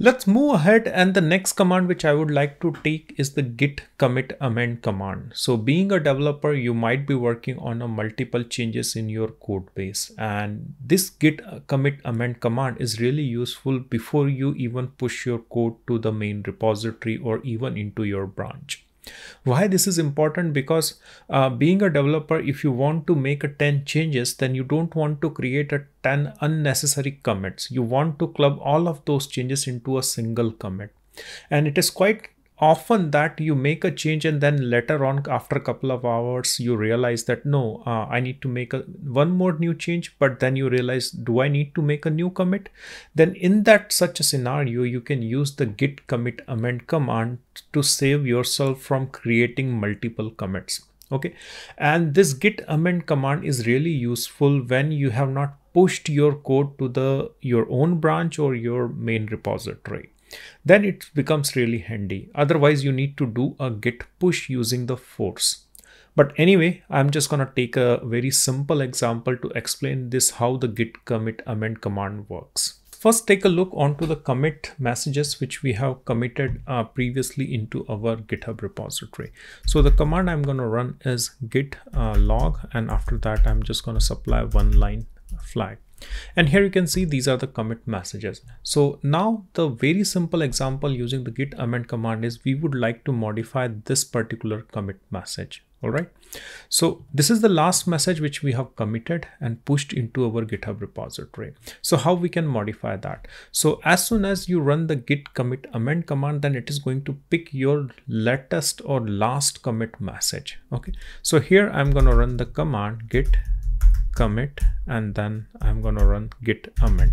Let's move ahead and the next command which I would like to take is the git commit amend command. So being a developer, you might be working on a multiple changes in your code base and this git commit amend command is really useful before you even push your code to the main repository or even into your branch. Why this is important? Because uh, being a developer, if you want to make a 10 changes, then you don't want to create a 10 unnecessary commits. You want to club all of those changes into a single commit. And it is quite often that you make a change and then later on after a couple of hours you realize that no uh, i need to make a one more new change but then you realize do i need to make a new commit? Then in that such a scenario you can use the git commit amend command to save yourself from creating multiple commits okay? And this git amend command is really useful when you have not pushed your code to the your own branch or your main repository then it becomes really handy. Otherwise, you need to do a git push using the force. But anyway, I'm just going to take a very simple example to explain this how the git commit amend command works. First, take a look onto the commit messages which we have committed uh, previously into our GitHub repository. So the command I'm going to run is git uh, log and after that I'm just going to supply one line flag and here you can see these are the commit messages. So now the very simple example using the git amend command is we would like to modify this particular commit message. All right. So this is the last message which we have committed and pushed into our github repository. So how we can modify that? So as soon as you run the git commit amend command then it is going to pick your latest or last commit message. Okay. So here i'm going to run the command git commit and then I'm going to run git amend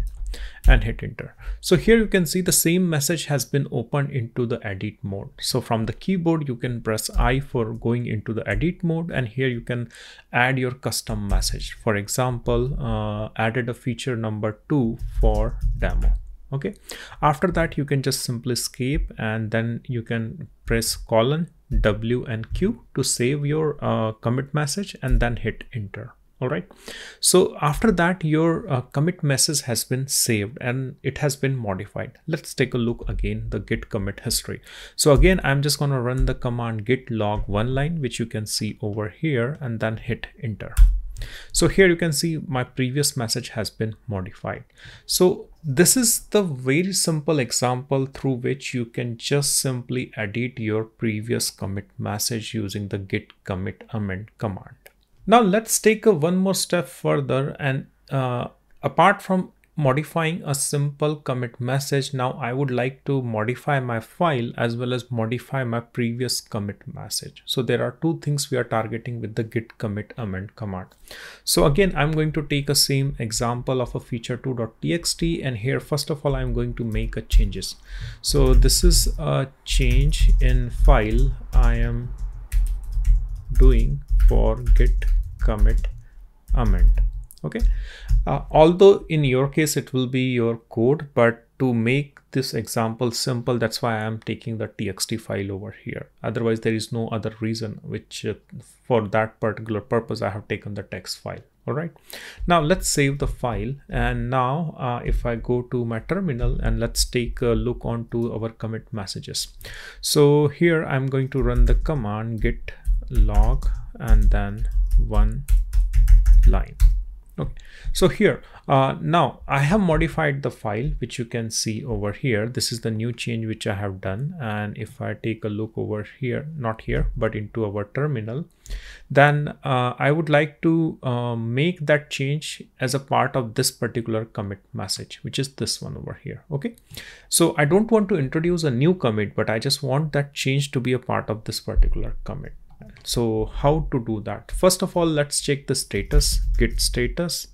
and hit enter. So here you can see the same message has been opened into the edit mode. So from the keyboard, you can press I for going into the edit mode and here you can add your custom message. For example, uh, added a feature number two for demo. Okay. After that, you can just simply escape and then you can press colon W and Q to save your uh, commit message and then hit enter all right. So after that your uh, commit message has been saved and it has been modified. Let's take a look again the git commit history. So again i'm just going to run the command git log one line which you can see over here and then hit enter. So here you can see my previous message has been modified. So this is the very simple example through which you can just simply edit your previous commit message using the git commit amend command now let's take a one more step further and uh, apart from modifying a simple commit message now I would like to modify my file as well as modify my previous commit message. So there are two things we are targeting with the git commit amend command. So again I'm going to take a same example of a feature2.txt and here first of all I'm going to make a changes. So this is a change in file I am doing for git commit amend. Okay? Uh, although in your case it will be your code but to make this example simple that's why i am taking the txt file over here. Otherwise there is no other reason which uh, for that particular purpose i have taken the text file. All right? Now let's save the file. And now uh, if i go to my terminal and let's take a look onto our commit messages. So here i'm going to run the command git log and then one line. Okay. So here uh, now I have modified the file which you can see over here. This is the new change which I have done. And if I take a look over here not here but into our terminal then uh, I would like to uh, make that change as a part of this particular commit message which is this one over here. Okay. So I don't want to introduce a new commit but I just want that change to be a part of this particular commit so how to do that? First of all let's check the status git status.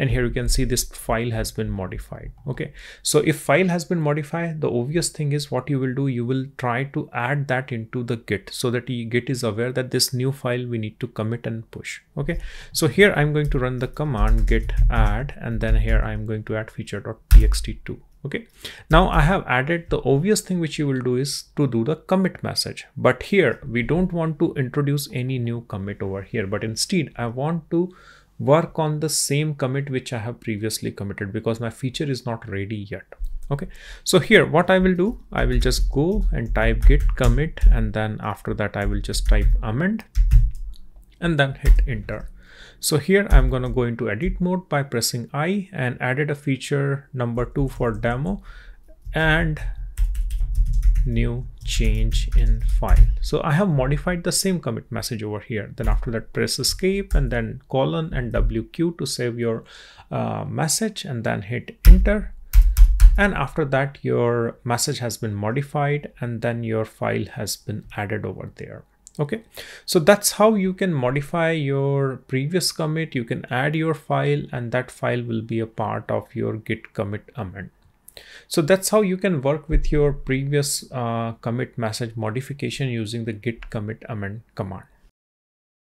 And here you can see this file has been modified okay? So if file has been modified the obvious thing is what you will do you will try to add that into the git so that git is aware that this new file we need to commit and push okay? So here i'm going to run the command git add and then here i'm going to add feature.txt2 okay. Now i have added the obvious thing which you will do is to do the commit message. But here we don't want to introduce any new commit over here. But instead i want to work on the same commit which i have previously committed because my feature is not ready yet. Okay. So here what i will do i will just go and type git commit. And then after that i will just type amend. And then hit enter so here i'm going to go into edit mode by pressing i and added a feature number two for demo and new change in file. So i have modified the same commit message over here. Then after that press escape and then colon and wq to save your uh, message and then hit enter. And after that your message has been modified and then your file has been added over there okay. So that's how you can modify your previous commit. You can add your file and that file will be a part of your git commit amend. So that's how you can work with your previous uh, commit message modification using the git commit amend command